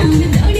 down, down,